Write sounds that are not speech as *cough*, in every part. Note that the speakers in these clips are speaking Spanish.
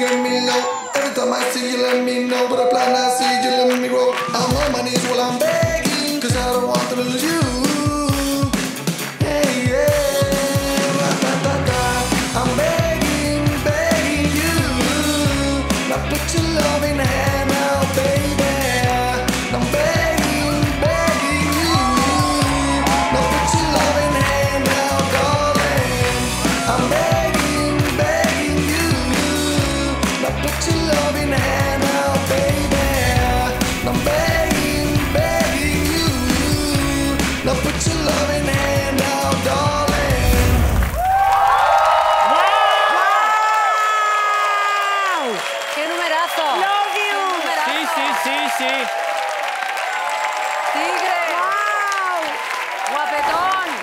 you me low. Every time I see you, let me know. But I plan I see you, let me grow.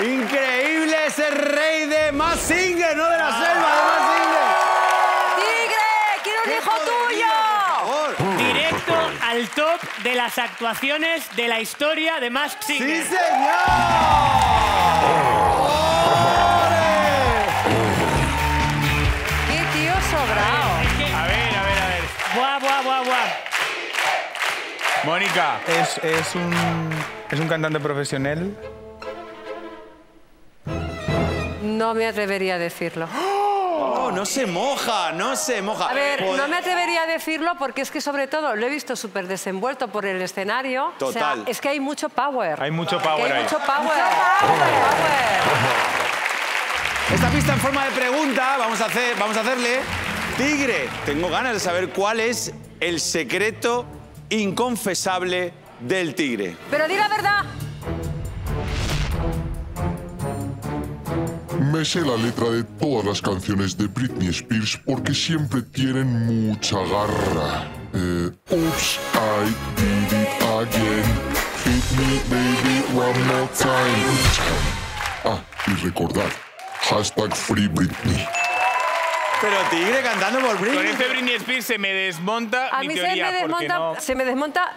Increíble ese rey de Mazinger, no de la de las actuaciones de la historia de Mask ¡Sí, Singer. señor! ¡Ole! ¡Qué tío sobrado! Es que- A ver, a ver, a ver. Buah, buah, buah, buah. Mónica, es, es, un, es un cantante profesional. No me atrevería a decirlo. Oh, no se moja, no se moja. A ver, Pod- no me atrevería a decirlo porque es que sobre todo lo he visto súper desenvuelto por el escenario. O sea, Total. es que hay mucho power. Hay mucho Que power hay ahí. mucho power. power. Esta pista en forma de pregunta, vamos a, hacer, vamos a hacerle. Tigre, tengo ganas de saber cuál es el secreto inconfesable del tigre. Pero di la verdad. Me sé la letra de todas las canciones de Britney Spears porque siempre tienen mucha garra. Eh, Oops, I did it again. Hit me, baby, one more time. Ah, y recordad, hashtag Free Britney. Pero Tigre cantando por Con Britney. este Britney Spears se me desmonta A mi mí se teoría. me porque desmonta, no- se me desmonta.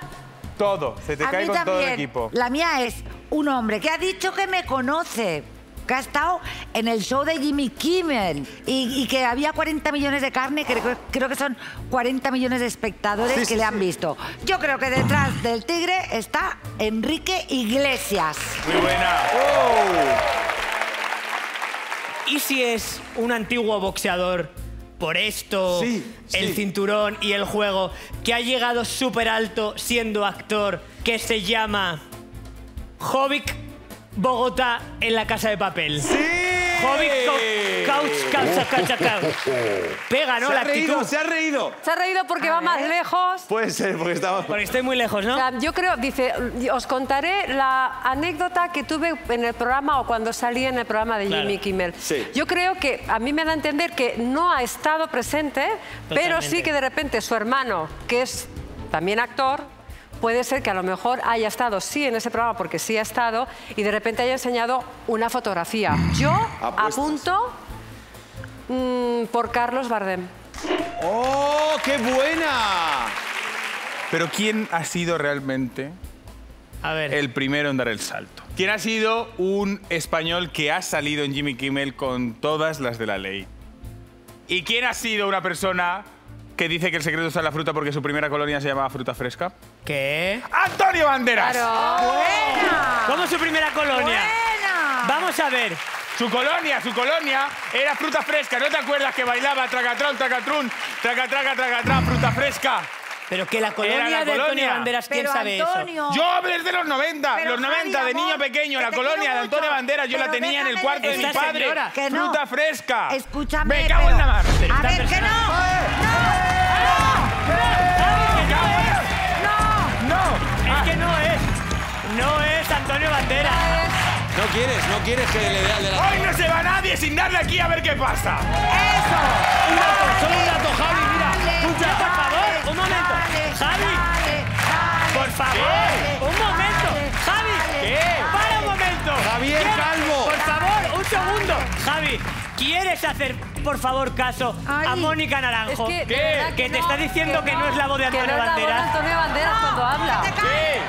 Todo, se te A cae mí con todo el también. equipo. La mía es un hombre que ha dicho que me conoce, que ha estado en el show de Jimmy Kimmel y, y que había 40 millones de carne, que creo, creo que son 40 millones de espectadores Sí, que sí, le sí. han visto. Yo creo que detrás del tigre está Enrique Iglesias. Muy buena. ¿Y si es un antiguo boxeador por esto, Sí, el sí. cinturón y el juego, que ha llegado súper alto siendo actor, que se llama Jovic Bogotá en la casa de papel? ¡Sí! Jovic Co- Couch Couch Couch Couch. Pega, ¿no? Se La ha reído, actitud. se ha reído. Se ha reído porque va más lejos. Puede ser, porque estaba... Porque estoy muy lejos, O ¿no? sea, yo creo, dice, os contaré la anécdota que tuve en el programa o cuando salí en el programa de Claro. Jimmy Kimmel. Sí. Yo creo que a mí me da a entender que no ha estado presente, pero sí que de repente su hermano, que es también actor, puede ser que a lo mejor haya estado sí en ese programa porque sí ha estado y de repente haya enseñado una fotografía. Yo Apuestas. apunto mm, por Carlos Bardem. ¡Oh, qué buena! Pero ¿quién ha sido realmente A ver. el primero en dar el salto? ¿Quién ha sido un español que ha salido en Jimmy Kimmel con todas las de la ley? ¿Y quién ha sido una persona que dice que el secreto está en la fruta porque su primera colonia se llamaba fruta fresca? ¿Qué? ¡Antonio Banderas! Claro. ¿Cómo es su primera colonia? Vamos a ver. Su colonia, su colonia era fruta fresca. ¿No te acuerdas que bailaba tracatrón, tracatrún, traca, traca, tracatrán, fruta fresca? Pero que la colonia la de Antonio colonia. Banderas, ¿quién Pero sabe Antonio... Yo desde los 90, Pero, los 90 Javi, de niño amor, pequeño, que la colonia de Antonio Banderas, yo la pero tenía en el cuarto de mi padre. señora, que no. Fruta fresca. Escúchame, Me cago en la mar. A ver, que no. No. Es que no es. No es Antonio Banderas. No quieres, no quieres que le dé al de la... Hoy no se va nadie sin darle aquí a ver qué pasa. Eso. ¿Quieres hacer, por favor, caso a. Mónica Es Naranjo? que, de ¿Qué? Que te está diciendo que no es la voz de que Antonio no es la voz de Banderas. Antonio Banderas cuando habla.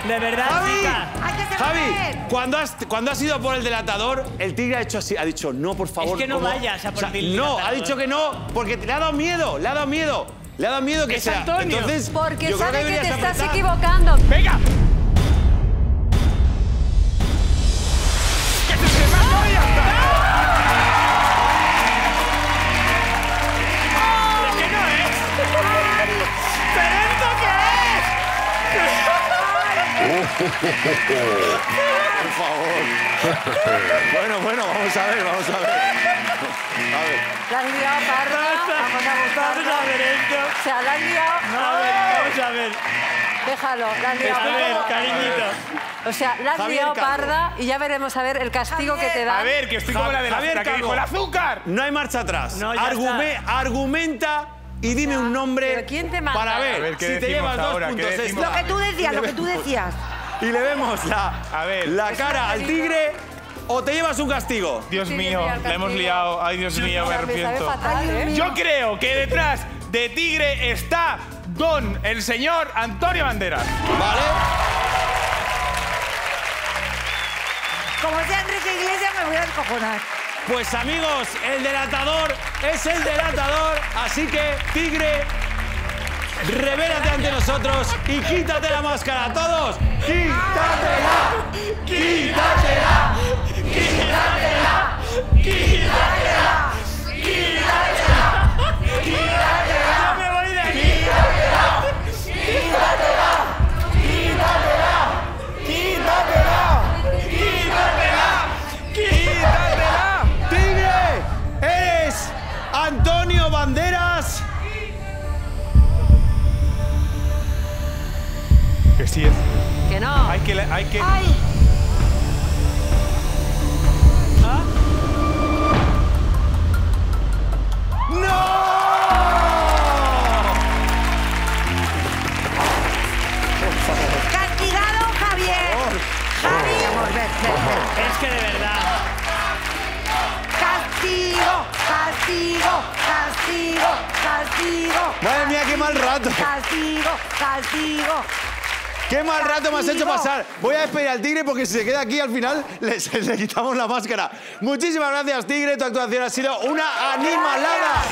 De verdad, Javi. chica. Hay que ser Javi, cuando has, cuando has ido por el delatador, el tigre ha hecho así, ha dicho, no, por favor. Es que no ¿cómo?". vayas a por O sea, el No, ha dicho que no, porque le ha dado miedo, le ha dado miedo. Le ha dado miedo que Es sea. Antonio. Entonces, Porque sabe que, te estás equivocando. ¡Venga! ¡Que se sepa Por favor. bueno, bueno, vamos a ver, vamos a ver. A ver. La has liado parda. Vamos a es? Vamos a ver esto. O sea, la has liado. A ver, vamos a ver. Déjalo, la has liado A ver, parda. cariñito. O sea, la has liado parda y ya veremos a ver el castigo que te da. A ver, que estoy como la de la, Javier que dijo el azúcar. No hay marcha atrás. No, ya Argume- Argumenta y dime un nombre ¿Pero quién te manda? para ver, ver, ¿qué si te llevas dos ahora? ¿Qué puntos decimos? Lo que tú decías, lo que tú *laughs* decías. Y le vemos la, A ver. la cara al tigre o te llevas un castigo. Dios mío, la hemos liado. Ay, Dios mío, me arrepiento. fatal, ¿eh? Yo creo que detrás de Tigre está Don, el señor Antonio Banderas. ¿Vale? Como sea Enrique Iglesias, me voy a descojonar. Pues amigos, el delatador es el delatador, así que tigre, revélate ante nosotros y quítate la máscara, todos. ¡Quítatela! ¡Quítatela! Sí es. Que no. Hay que, hay que. ¡Ay! ¡Castigado, Javier! Javi, amor, ven, ven, ven. Es que de verdad. ¡Castigo! ¡Castigo! ¡Castigo! ¡Castigo! Madre mía, qué mal rato. ¡Castigo! ¡Castigo! ¡Qué mal rato me has hecho pasar! Voy a despedir al tigre porque si se queda aquí al final le, le quitamos la máscara. Muchísimas gracias, tigre. Tu actuación ha sido una animalada.